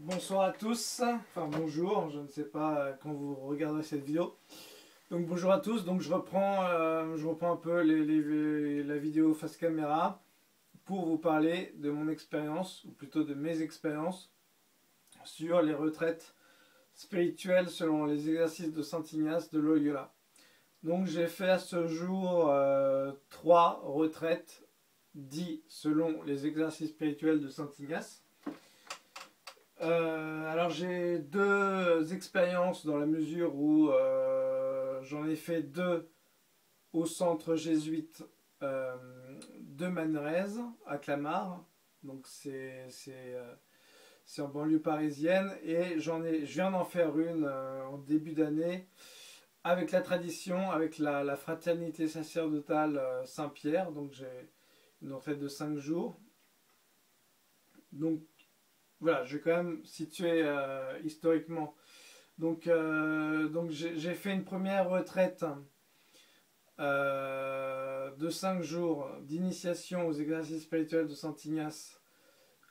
bonsoir à tous, enfin bonjour, je ne sais pas euh, quand vous regarderez cette vidéo. Donc bonjour à tous, donc je reprends, euh, je reprends un peu la vidéo face caméra pour vous parler de mon expérience, ou plutôt de mes expériences, sur les retraites spirituelles selon les exercices de Saint Ignace de Loyola. Donc j'ai fait à ce jour euh, trois retraites dites selon les exercices spirituels de Saint Ignace. Euh, alors j'ai deux expériences dans la mesure où euh, j'en ai fait deux au centre jésuite euh, de Manrez à Clamart. Donc c'est en banlieue parisienne et j'en ai je viens d'en faire une en début d'année avec la tradition, avec la, fraternité sacerdotale Saint-Pierre. Donc j'ai une retraite de cinq jours. Donc voilà, je vais quand même situer euh, historiquement. Donc, euh, j'ai fait une première retraite euh, de 5 jours d'initiation aux exercices spirituels de Saint Ignace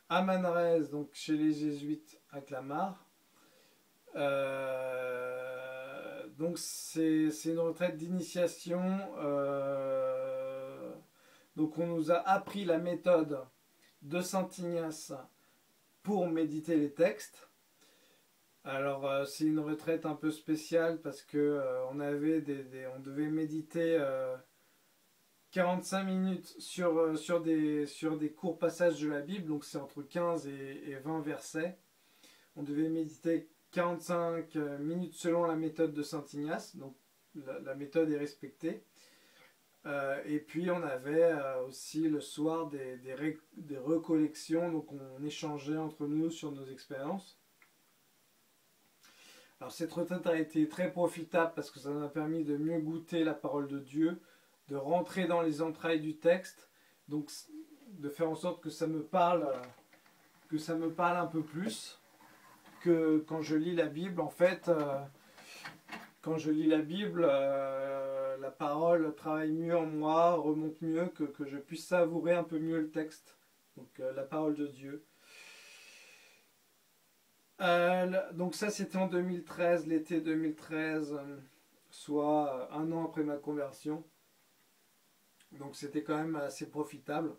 à Manrez, donc chez les jésuites à Clamart. donc c'est une retraite d'initiation. donc on nous a appris la méthode de Saint Ignace pour méditer les textes. Alors euh, c'est une retraite un peu spéciale parce que euh, on avait des, on devait méditer 45 euh, minutes sur, sur, des, sur des courts passages de la Bible, donc c'est entre 15 et, 20 versets. On devait méditer 45 minutes selon la méthode de Saint Ignace, donc la méthode est respectée. Euh, et puis on avait euh, aussi le soir des, recollections, donc on échangeait entre nous sur nos expériences. Alors cette retraite a été très profitable parce que ça m'a permis de mieux goûter la parole de Dieu, de rentrer dans les entrailles du texte, donc de faire en sorte que ça me parle, que ça me parle un peu plus que quand je lis la Bible. En fait, euh, quand je lis la Bible, euh, la parole travaille mieux en moi, remonte mieux, que, que je puisse savourer un peu mieux le texte, donc euh, la parole de Dieu. Euh, donc ça c'était en 2013, l'été 2013, soit un an après ma conversion. Donc c'était quand même assez profitable.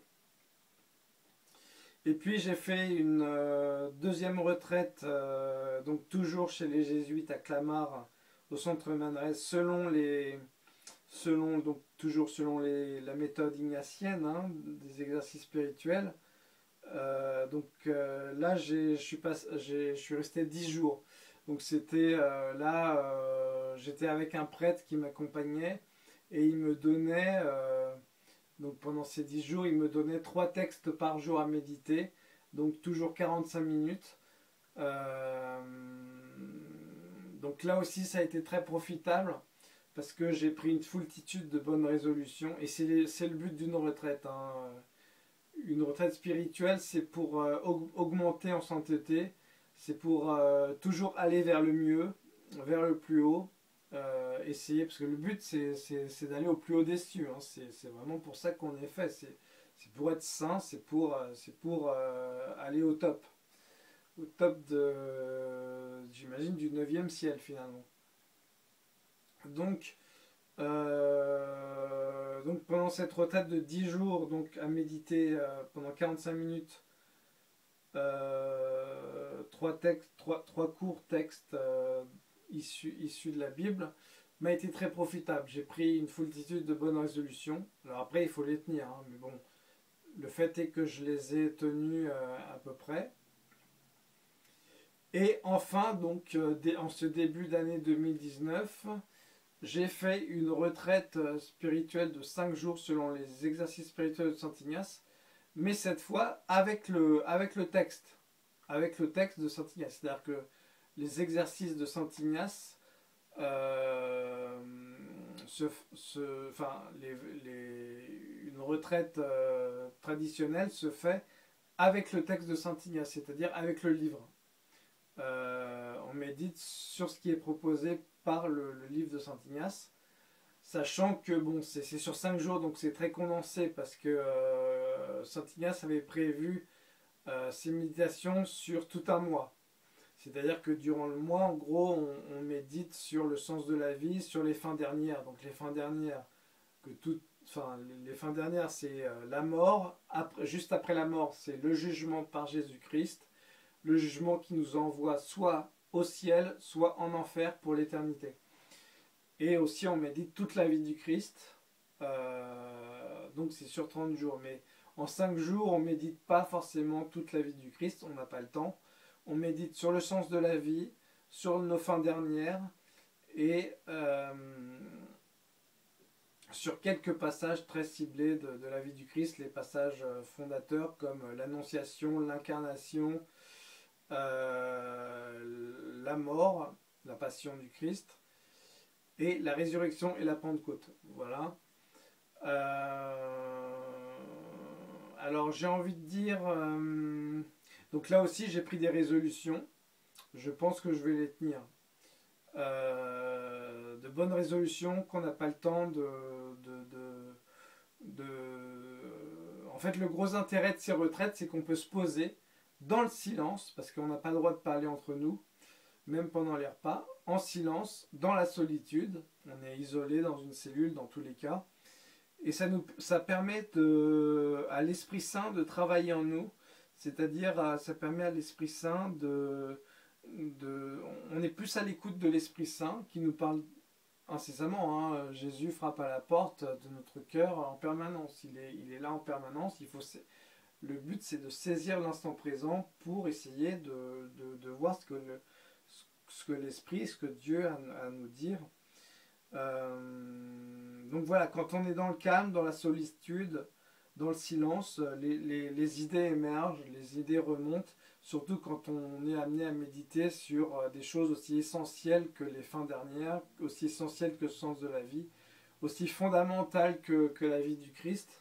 Et puis j'ai fait une deuxième retraite, donc toujours chez les jésuites à Clamart, au centre Manresa selon les selon donc toujours selon les, la méthode ignatienne hein, des exercices spirituels. Euh, donc euh, là je suis pas je suis resté dix jours. Donc c'était euh, là j'étais avec un prêtre qui m'accompagnait et il me donnait donc pendant ces dix jours il me donnait trois textes par jour à méditer donc toujours 45 minutes. Donc là aussi, ça a été très profitable parce que j'ai pris une foultitude de bonnes résolutions et c'est le but d'une retraite. Hein. Une retraite spirituelle, c'est pour euh, augmenter en sainteté, c'est pour euh, toujours aller vers le mieux, vers le plus haut, euh, essayer, parce que le but c'est d'aller au plus haut des cieux, hein. c'est vraiment pour ça qu'on est fait, c'est pour être saint, c'est pour aller au top au top de, j'imagine, du 9e ciel finalement. Donc, euh, donc pendant cette retraite de 10 jours, donc à méditer euh, pendant 45 minutes, euh, trois, textes, trois, trois courts textes issus, issus de la Bible, m'a été très profitable. J'ai pris une foultitude de bonnes résolutions. Alors après, il faut les tenir, hein, mais bon, le fait est que je les ai tenues à peu près. Et enfin, donc, euh, en ce début d'année 2019, j'ai fait une retraite euh, spirituelle de 5 jours selon les exercices spirituels de Saint Ignace, mais cette fois avec le, avec le texte, avec le texte de Saint Ignace. C'est-à-dire que les exercices de Saint Ignace, euh, une retraite traditionnelle se fait avec le texte de Saint Ignace, c'est-à-dire avec le livre. Euh, on médite sur ce qui est proposé par le, livre de Saint Ignace, sachant que bon, c'est sur 5 jours, donc c'est très condensé parce que euh, Saint Ignace avait prévu euh, ses méditations sur tout un mois. C'est-à-dire que durant le mois, en gros, on, médite sur le sens de la vie, sur les fins dernières. Donc les fins dernières, que tout, enfin, les fins dernières, c'est euh, la mort. Juste après la mort, c'est le jugement par Jésus-Christ. Le jugement qui nous envoie soit au ciel, soit en enfer pour l'éternité. Et aussi, on médite toute la vie du Christ. Euh, donc c'est sur 30 jours. Mais en 5 jours, on médite pas forcément toute la vie du Christ. On n'a pas le temps on médite sur le sens de la vie, sur nos fins dernières et euh, sur quelques passages très ciblés de, la vie du Christ, les passages euh, fondateurs comme l'Annonciation, l'incarnation, euh, la mort, la passion du Christ et la résurrection et la Pentecôte. Voilà. alors j'ai envie de dire donc là aussi, j'ai pris des résolutions. Je pense que je vais les tenir. Euh, de bonnes résolutions qu'on n'a pas le temps de, En fait, le gros intérêt de ces retraites, c'est qu'on peut se poser dans le silence, parce qu'on n'a pas le droit de parler entre nous, même pendant les repas, en silence, dans la solitude. On est isolé dans une cellule dans tous les cas. Et ça, nous, ça permet à l'Esprit Saint de travailler en nous c'est-à-dire, ça permet à l'Esprit Saint de, de... On est plus à l'écoute de l'Esprit Saint qui nous parle incessamment. Hein. Jésus frappe à la porte de notre cœur en permanence. Il est, il est là en permanence. Il faut... Le but, c'est de saisir l'instant présent pour essayer de, de, voir ce que, le, ce que l'Esprit, ce que Dieu a à nous dire. Euh, donc voilà, quand on est dans le calme, dans la solitude, dans le silence, euh, les, idées émergent, les idées remontent, surtout quand on est amené à méditer sur euh, des choses aussi essentielles que les fins dernières, aussi essentielles que le sens de la vie, aussi fondamentales que, la vie du Christ.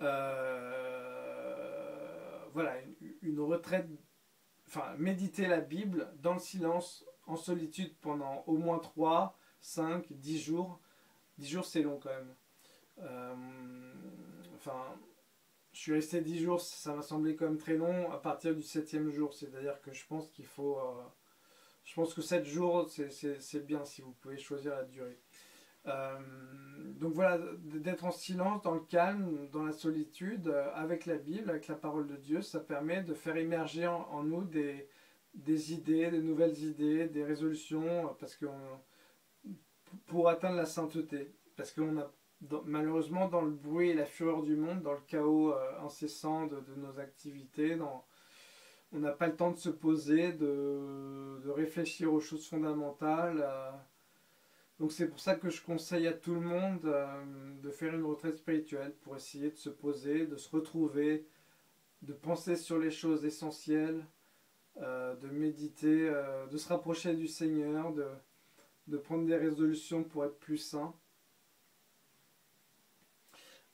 Euh, voilà, une, retraite, enfin, méditer la Bible dans le silence, en solitude pendant au moins 3, 5, 10 jours. 10 jours, c'est long quand même. Euh, enfin, je suis resté 10 jours, ça m'a semblé quand même très long à partir du 7 jour. C'est-à-dire que je pense qu'il faut. Euh, je pense que 7 jours, c'est bien si vous pouvez choisir la durée. Euh, donc voilà, d'être en silence, dans le calme, dans la solitude, avec la Bible, avec la parole de Dieu, ça permet de faire émerger en, nous des, idées, des nouvelles idées, des résolutions, parce que pour atteindre la sainteté, parce qu'on a malheureusement, dans le bruit et la fureur du monde, dans le chaos euh, incessant de, nos activités, on n'a pas le temps de se poser, de, réfléchir aux choses fondamentales. Euh. Donc c'est pour ça que je conseille à tout le monde euh, de faire une retraite spirituelle pour essayer de se poser, de se retrouver, de penser sur les choses essentielles, de méditer, de se rapprocher du Seigneur, de, de prendre des résolutions pour être plus sain.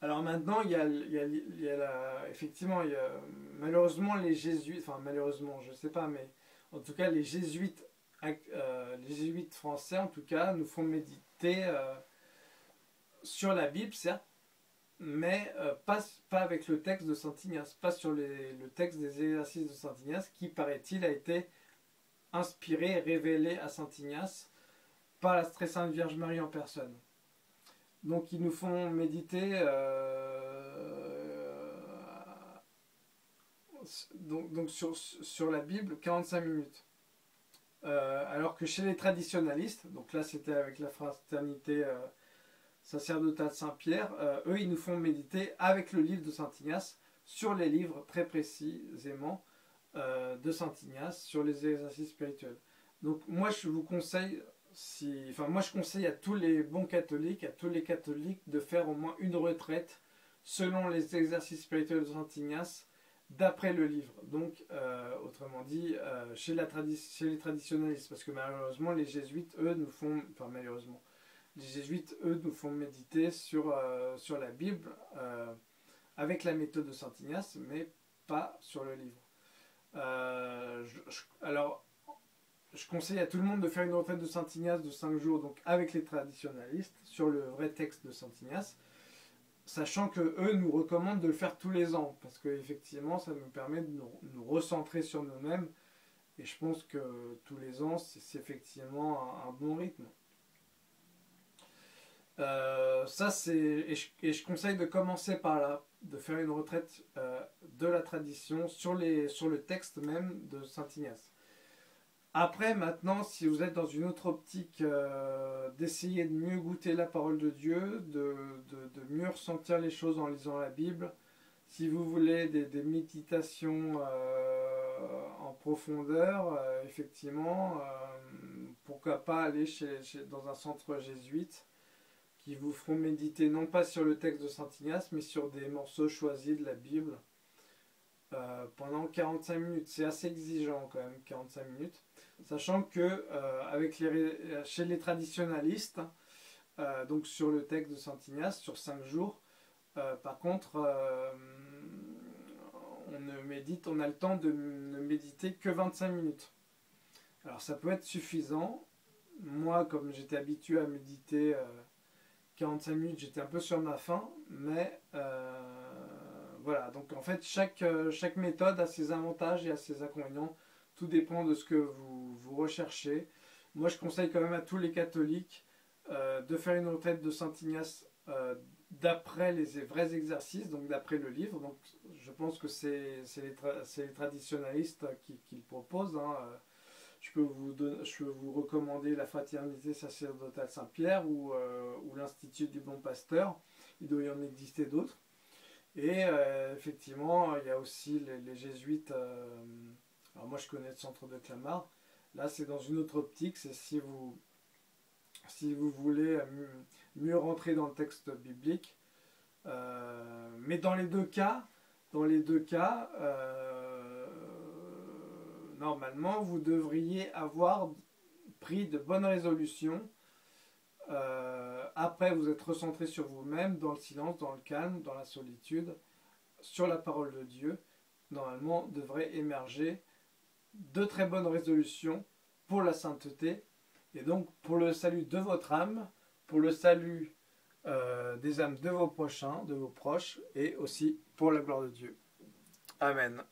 Alors maintenant, il y a, il y a, la, effectivement, il y a, malheureusement les jésuites, enfin malheureusement, je ne sais pas, mais en tout cas les jésuites, euh, les jésuites français en tout cas, nous font méditer euh, sur la Bible, certes, mais euh, pas, avec le texte de Saint Ignace, pas sur le texte des exercices de Saint Ignace, qui paraît-il a été inspiré, révélé à Saint Ignace par la très sainte Vierge Marie en personne. Donc ils nous font méditer sur, la Bible 45 minutes. Euh, alors que chez les traditionalistes, donc là c'était avec la fraternité euh, sacerdotale Saint-Pierre, eux ils nous font méditer avec le livre de Saint Ignace sur les livres très précisément de Saint Ignace sur les exercices spirituels. Donc moi je vous conseille enfin, moi je conseille à tous les bons catholiques, à tous les catholiques, de faire au moins une retraite selon les exercices spirituels de Saint Ignace, d'après le livre. Donc, euh, autrement dit, euh, chez, la les traditionnalistes, parce que malheureusement, les jésuites, eux, nous font, enfin malheureusement, les jésuites, eux, nous font méditer sur, euh, sur la Bible avec la méthode de Saint Ignace, mais pas sur le livre. alors, je conseille à tout le monde de faire une retraite de Saint Ignace de 5 jours, donc avec les traditionalistes, sur le vrai texte de Saint Ignace. Sachant que eux nous recommandent de le faire tous les ans, parce que effectivement ça nous permet de nous, recentrer sur nous-mêmes, et je pense que tous les ans c'est effectivement un, bon rythme. Euh, et, je, conseille de commencer par là, de faire une retraite euh, de la tradition sur, les, sur le texte même de Saint Ignace. Après, maintenant, si vous êtes dans une autre optique euh, d'essayer de mieux goûter la parole de Dieu, de, mieux ressentir les choses en lisant la Bible, si vous voulez des, méditations euh, en profondeur, euh, effectivement, pourquoi pas aller chez, dans un centre jésuite qui vous feront méditer non pas sur le texte de Saint Ignace, mais sur des morceaux choisis de la Bible pendant 45 minutes. C'est assez exigeant quand même, 45 minutes. Sachant que euh, chez les traditionalistes, euh, donc sur le texte de Saint Ignace, sur 5 jours, euh, par contre, on ne médite, on a le temps de ne méditer que 25 minutes. Alors ça peut être suffisant. Moi, comme j'étais habitué à méditer 45 minutes, j'étais un peu sur ma faim, mais voilà. Donc en fait, chaque, chaque méthode a ses avantages et a ses inconvénients. Tout dépend de ce que vous, vous recherchez. Moi, je conseille quand même à tous les catholiques euh, de faire une retraite de Saint Ignace euh, d'après les vrais exercices, donc d'après le livre. Donc, je pense que c'est les, les, traditionalistes qui, le proposent. Hein. Je, peux vous je peux vous recommander la Fraternité sacerdotale Saint-Pierre ou, euh, ou l'Institut du Bon Pasteur. Il doit y en exister d'autres. Et effectivement, il y a aussi les jésuites alors moi je connais le centre de Clamart. Là c'est dans une autre optique, c'est si vous, si vous voulez mieux, rentrer dans le texte biblique. Euh, mais dans les deux cas, dans les deux cas, euh, normalement vous devriez avoir pris de bonnes résolutions. Euh, après, vous êtes recentré sur vous-même, dans le silence, dans le calme, dans la solitude, sur la parole de Dieu. Normalement, devrait émerger de très bonnes résolutions pour la sainteté et donc pour le salut de votre âme, pour le salut euh, des âmes de vos prochains, de vos proches et aussi pour la gloire de Dieu. Amen.